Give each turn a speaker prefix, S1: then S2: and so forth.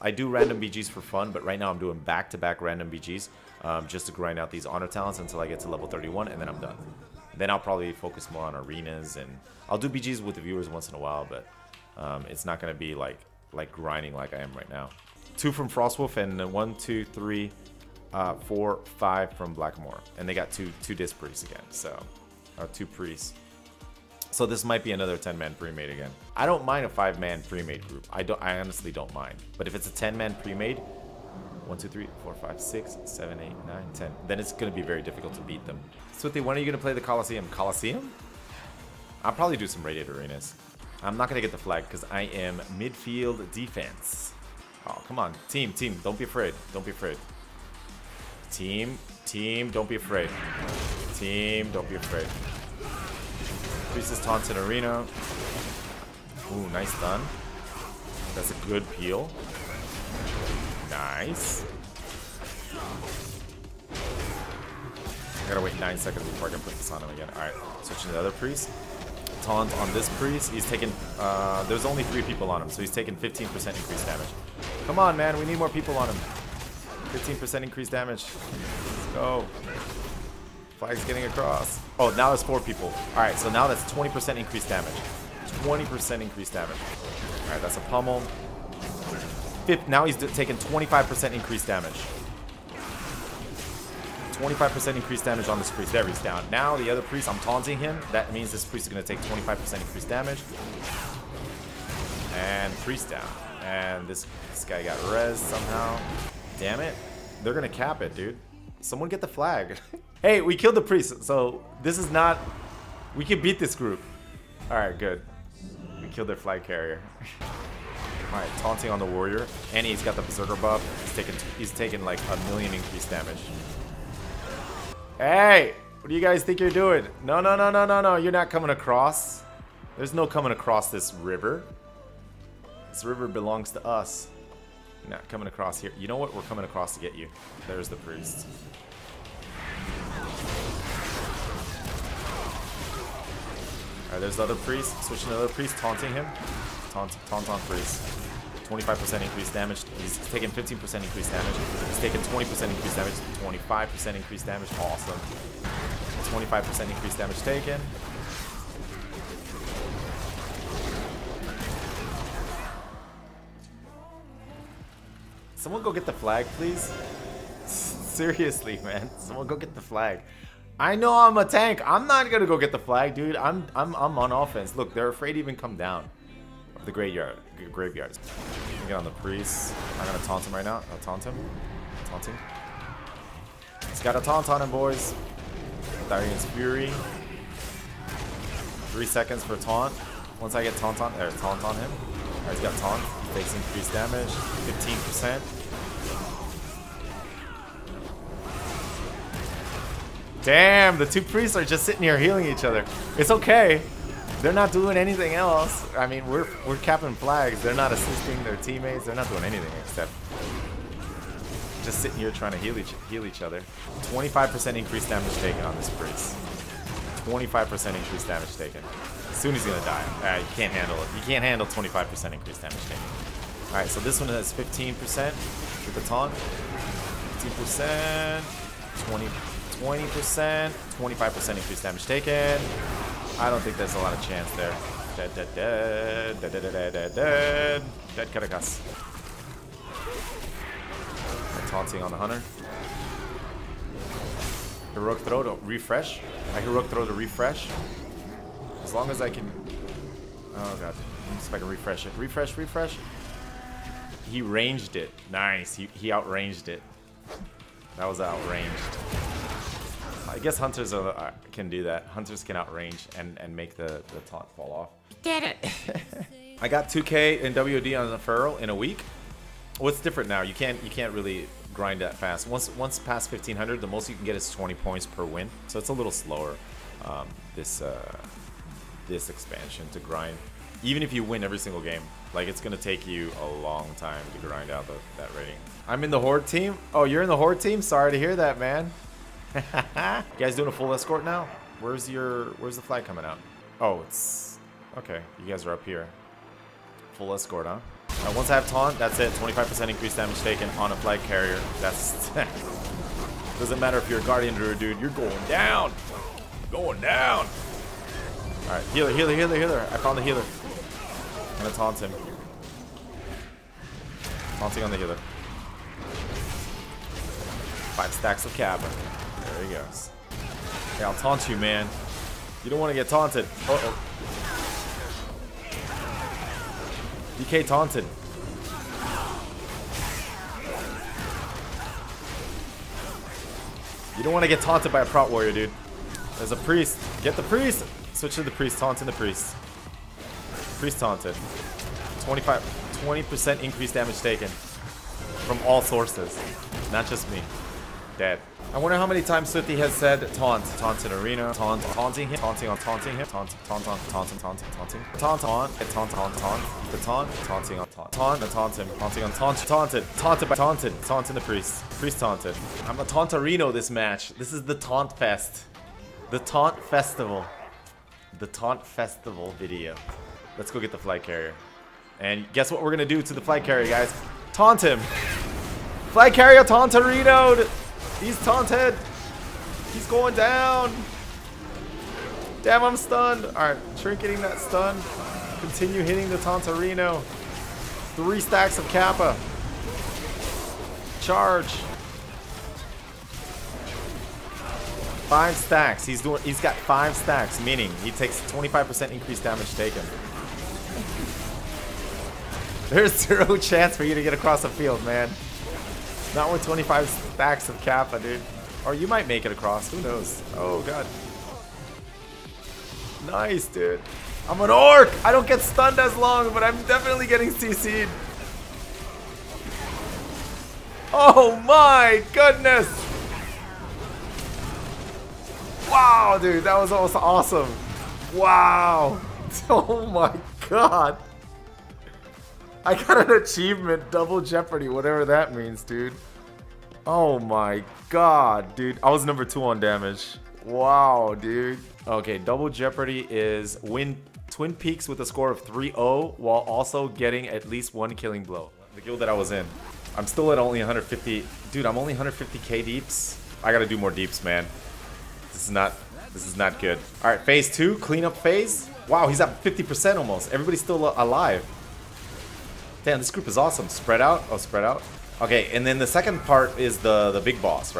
S1: I do random BGs for fun, but right now I'm doing back-to-back random BGs um, just to grind out these honor talents until I get to level 31, and then I'm done. Then I'll probably focus more on arenas, and I'll do BGs with the viewers once in a while, but um, it's not going to be like like grinding like I am right now. Two from Frostwolf, and one, two, three, uh, four, five from Blackmoore, and they got two two disc priests again, so or two priests. So this might be another 10-man pre-made again. I don't mind a 5-man pre-made group. I don't. I honestly don't mind. But if it's a 10-man pre-made, 1, 2, 3, 4, 5, 6, 7, 8, 9, 10, then it's going to be very difficult to beat them. Swiftly, when are you going to play the Coliseum? Coliseum? I'll probably do some Radiant Arenas. I'm not going to get the flag because I am midfield defense. Oh, come on. Team, team, don't be afraid. Don't be afraid. Team, team, don't be afraid. Team, don't be afraid. Increases taunts in arena. Ooh, nice stun. That's a good peel. Nice. I gotta wait 9 seconds before I can put this on him again. Alright, switching to the other priest. Taunt on this priest. He's taking, uh, there's only 3 people on him, so he's taking 15% increased damage. Come on, man, we need more people on him. 15% increased damage. Let's go. Flag's getting across. Oh, now there's 4 people. Alright, so now that's 20% increased damage. 20% increased damage. Alright, that's a pummel. Fifth, now he's taking 25% increased damage. 25% increased damage on this priest. There, he's down. Now, the other priest, I'm taunting him. That means this priest is going to take 25% increased damage. And priest down. And this, this guy got res somehow. Damn it. They're going to cap it, dude. Someone get the flag. hey, we killed the priest. So, this is not... We can beat this group. Alright, good. We killed their flag carrier. Alright, taunting on the warrior. And he's got the berserker buff. He's taking he's taking like a million increased damage. Hey! What do you guys think you're doing? No, no, no, no, no, no. You're not coming across. There's no coming across this river. This river belongs to us. Not coming across here. You know what? We're coming across to get you. There's the priest. There's the other priest. Switching to the other priest, taunting him. Taunt, taunt on priest. 25% increased damage. He's taking 15% increased damage. He's taking 20% increased damage. 25% increased damage. Awesome. 25% increased damage taken. Someone go get the flag, please. Seriously, man. Someone go get the flag. I know I'm a tank. I'm not gonna go get the flag, dude. I'm I'm I'm on offense. Look, they're afraid to even come down of the graveyard. Graveyards. Get on the priest. I'm gonna taunt him right now. I'll taunt him. Taunting. He's got a taunt on him, boys. Neltharion's Fury. Three seconds for taunt. Once I get taunt on, there's taunt on him. Alright, he's got taunt. He Takes increased damage. 15%. Damn, the two priests are just sitting here healing each other. It's okay. They're not doing anything else. I mean, we're we're capping flags. They're not assisting their teammates. They're not doing anything except just sitting here trying to heal each heal each other. 25% increased damage taken on this priest. 25% increased damage taken. Soon he's gonna die. Uh, you can't handle it. You can't handle 25% increased damage taken. All right, so this one has 15% with the taunt. 15%, 20, 20%, 25% increased damage taken. I don't think there's a lot of chance there. Dead, dead, dead, dead, dead, dead, dead, dead, dead Karakas. Taunting on the hunter. Heroic throw to refresh. I heroic throw to refresh. As long as I can. Oh god. Let's see if I can refresh it. Refresh, refresh. He ranged it. Nice. He he outranged it. That was outranged. I guess hunters are, uh, can do that. Hunters can outrange and, and make the, the taunt fall off. Did it! I got 2k in WOD on the Feral in a week. What's different now? You can't you can't really grind that fast. Once once past 1500, the most you can get is 20 points per win. So it's a little slower. Um, this uh, this expansion to grind. Even if you win every single game, like it's gonna take you a long time to grind out the, that rating. I'm in the Horde team. Oh, you're in the Horde team. Sorry to hear that, man. you guys doing a full escort now? Where's your where's the flag coming out? Oh, it's okay. You guys are up here. Full escort, huh? Now, once I have taunt, that's it. 25% increased damage taken on a flag carrier. That's doesn't matter if you're a guardian druid, dude. You're going down. Going down. All right, healer, healer, healer, healer. I found the healer. I'm gonna taunt him. Taunting on the healer. Five stacks of cap. There he goes. Hey, I'll taunt you, man. You don't want to get taunted. Uh oh. DK taunted. You don't want to get taunted by a prot warrior, dude. There's a priest. Get the priest. Switch to the priest. Taunting the priest. Priest taunted. 25, 20% increased damage taken from all sources, not just me. Dead. I wonder how many times Swifty has said taunt, taunt in arena, taunt, taunting him, taunting on taunting him, taunt, taunt on taunting, taunting, taunting, taunt, taunt, taunt, taunt, taunt, the taunt, taunting on taunt, taunt, the taunt him, taunting on taunt, taunted, taunted by taunted, taunting the priest, priest taunted. I'm a tauntarino this match. This is the taunt fest, the taunt festival, the taunt festival video. Let's go get the flight carrier. And guess what we're gonna do to the flight carrier, guys? Taunt him. Flight carrier tauntarinoed. He's taunted. He's going down. Damn, I'm stunned. Alright, trinketing that stun. Continue hitting the Tauntarino. Three stacks of Kappa. Charge. Five stacks. He's doing he's got five stacks, meaning he takes 25% increased damage taken. There's zero chance for you to get across the field, man. Not with 25 stacks of Kappa, dude. Or you might make it across. Who knows? Oh. oh, God. Nice, dude. I'm an orc. I don't get stunned as long, but I'm definitely getting CC'd. Oh, my goodness. Wow, dude. That was almost awesome. Wow. Oh, my God. I got an achievement, double jeopardy, whatever that means, dude. Oh my god, dude. I was number two on damage. Wow, dude. Okay, double jeopardy is win Twin Peaks with a score of 3-0 while also getting at least one killing blow. The guild that I was in. I'm still at only 150. Dude, I'm only 150k deeps. I gotta do more deeps, man. This is not, this is not good. All right, phase two, cleanup phase. Wow, he's at 50% almost. Everybody's still alive. Damn, this group is awesome. Spread out. Oh, spread out. Okay, and then the second part is the the big boss, right?